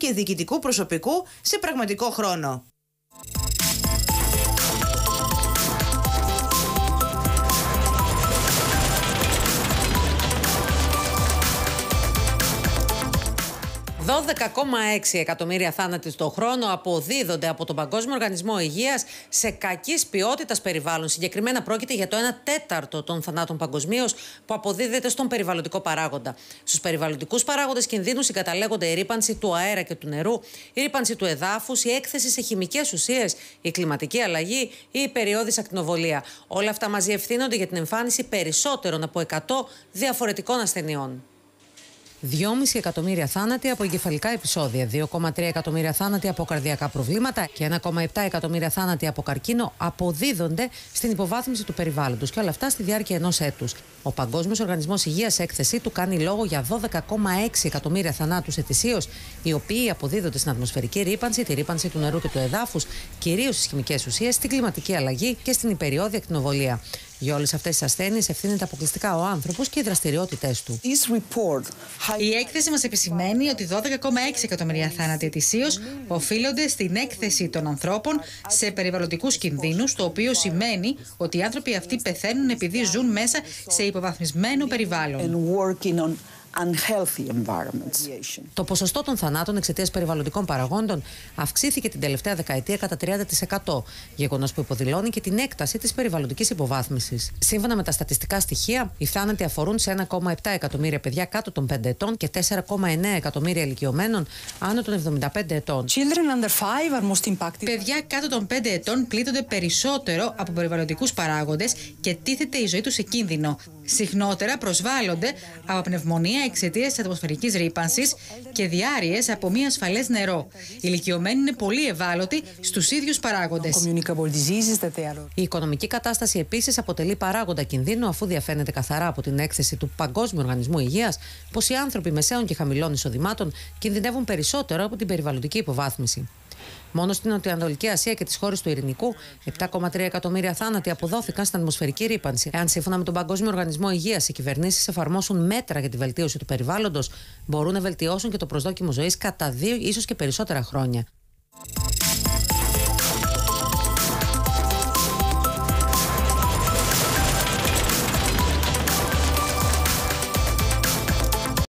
και διοικητικού προσωπικού σε πραγματικό χρόνο. 12,6 εκατομμύρια θάνατοι το χρόνο αποδίδονται από τον Παγκόσμιο Οργανισμό Υγείας σε κακής ποιότητας περιβάλλον. Συγκεκριμένα πρόκειται για το 1 τέταρτο των θανάτων παγκοσμίως που αποδίδεται στον περιβαλλοντικό παράγοντα. Στους περιβαλλοντικούς παράγοντες κινδύνου συγκαταλέγονται η ρήπανση του αέρα και του νερού, η ρήπανση του εδάφους, η έκθεση σε χημικές ουσίες, η κλιματική αλλαγή ή η περιόδης ακτινοβολία. Όλα αυτά μαζί ευθύνονται για την εμφάνιση περισσότερων από 100 διαφορετικών ασθενειών. 2,5 εκατομμύρια θάνατοι από εγκεφαλικά επεισόδια, 2,3 εκατομμύρια θάνατοι από καρδιακά προβλήματα και 1,7 εκατομμύρια θάνατοι από καρκίνο αποδίδονται στην υποβάθμιση του περιβάλλοντος και όλα αυτά στη διάρκεια ενός έτους. Ο Παγκόσμιος Οργανισμός Υγείας έκθεσή του κάνει λόγο για 12,6 εκατομμύρια θανάτους ετησίως, οι οποίοι αποδίδονται στην ατμοσφαιρική ρήπανση, τη ρήπανση του νερού και του εδάφους, κυρίως στις χημικές ουσίες, στην κλιματική αλλαγή και στην υπεριόδια ακτινοβολία. Για όλες αυτές τις ασθένειες ευθύνεται αποκλειστικά ο άνθρωπος και οι δραστηριότητές του. Η έκθεση μας επισημαίνει ότι 12,6 εκατομμύρια θάνατοι ετησίως οφείλονται στην έκθεση των ανθρώπων σε περιβαλλοντικούς κινδύνους, το οποίο σημαίνει ότι οι άνθρωποι αυτοί πεθαίνουν επειδή ζουν μέσα σε υποβαθμισμένο περιβάλλον unhealthy environments. Το ποσοστό των θανάτων εξαιτίας περιβαλλοντικών παραγόντων αυξήθηκε την τελευταία δεκαετία κατά 30%, γεγονός που υποδηλώνει και την έκταση της περιβαλλοντικής υποβάθμισης. Σύμφωνα με τα στατιστικά στοιχεία, οι θάνατοι αφορούν σε 1,7 εκατομμύρια παιδιά κάτω των 5 ετών και 4,9 εκατομμύρια ηλικιωμένων άνω των 75 ετών. Παιδιά κάτω των 5 ετών πλήττονται περισσότερο από περιβαλλοντικούς παράγοντες και τίθεται η ζωή τους σε κίνδυνο. Συχνότερα προσβάλλονται από πνευμονία εξαιτίας της ατμοσφαιρικής ρήπανσης και διάρειες από μη ασφαλές νερό. Οι ηλικιωμένοι είναι πολύ ευάλωτοι στους ίδιους παράγοντες. Η οικονομική κατάσταση επίσης αποτελεί παράγοντα κινδύνου, αφού διαφαίνεται καθαρά από την έκθεση του Παγκόσμιου Οργανισμού Υγείας πως οι άνθρωποι μεσαίων και χαμηλών εισοδημάτων κινδυνεύουν περισσότερο από την περιβαλλοντική υποβάθμιση. Μόνο στην Νοτιοανατολική Ασία και τις χώρες του Ειρηνικού, 7,3 εκατομμύρια θάνατοι αποδόθηκαν στην ατμοσφαιρική ρήπανση. Εάν σύμφωνα με τον Παγκόσμιο Οργανισμό Υγείας οι κυβερνήσεις εφαρμόσουν μέτρα για τη βελτίωση του περιβάλλοντος, μπορούν να βελτιώσουν και το προσδόκιμο ζωής κατά δύο ίσως και περισσότερα χρόνια.